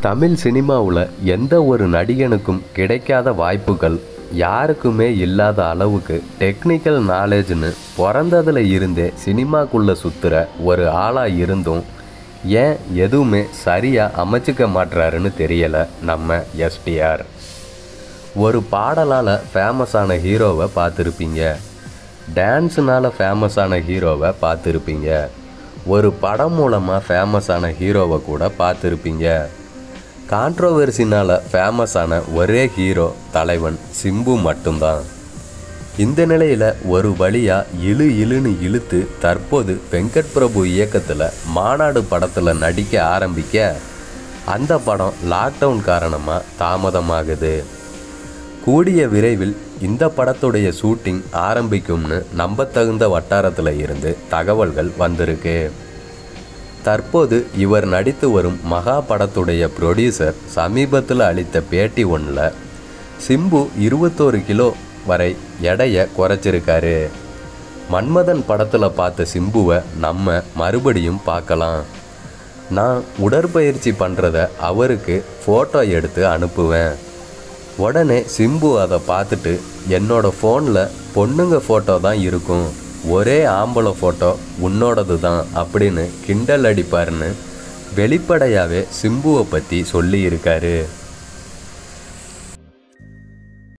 தமிழ் சினிமாவில் எந்த ஒரு நடிகனுக்கும் கிடைக்காத வாய்ப்புகள் யாருக்குமே இல்லாத அளவுக்கு டெக்னிக்கல் நாலேஜ்னு பிறந்ததுல இருந்தே சினிமாக்குள்ளே சுற்றுற ஒரு ஆளாக இருந்தும் ஏன் எதுவுமே சரியாக அமைச்சிக்க மாட்றாருன்னு தெரியலை நம்ம எஸ்டிஆர் ஒரு பாடலால் ஃபேமஸான ஹீரோவை பார்த்துருப்பீங்க. டான்ஸுனால் ஃபேமஸான ஹீரோவை பார்த்துருப்பீங்க. ஒரு படம் மூலமாக ஃபேமஸான ஹீரோவை கூட பார்த்துருப்பீங்க. கான்ட்ரோவர்சினால் ஃபேமஸான ஒரே ஹீரோ தலைவன் சிம்பு மட்டும்தான். இந்த நிலையில் ஒரு வழியாக இழு இழுன்னு இழுத்து தற்போது வெங்கட் பிரபு இயக்கத்தில் மாநாடு படத்தில் நடிக்க ஆரம்பிக்க அந்த படம் லாக்டவுன் காரணமாக தாமதமாகுது. கூடிய விரைவில் இந்த படத்துடைய ஷூட்டிங் ஆரம்பிக்கும்னு நம்பத்தகுந்த வட்டாரத்தில் இருந்து தகவல்கள் வந்திருக்கு. தற்போது இவர் நடித்து வரும் மகா படத்துடைய ப்ரொடியூசர் சமீபத்தில் அளித்த பேட்டி ஒன்றில் சிம்பு இருபத்தோரு கிலோ வரை எடையை குறைச்சிருக்காரு. மன்மதன் படத்தில் பார்த்த சிம்புவை நம்ம மறுபடியும் பார்க்கலாம். நான் உடற்பயிற்சி பண்ணுறத அவருக்கு ஃபோட்டோ எடுத்து அனுப்புவேன். உடனே சிம்பு அதை பார்த்துட்டு என்னோடய ஃபோனில் பொண்ணுங்க ஃபோட்டோ தான் இருக்கும். ஒரே ஆம்பளை ஃபோட்டோ உன்னோடது தான் அப்படின்னு கிண்டல் அடிப்பாருன்னு வெளிப்படையாகவே சிம்புவை பற்றி சொல்லியிருக்காரு.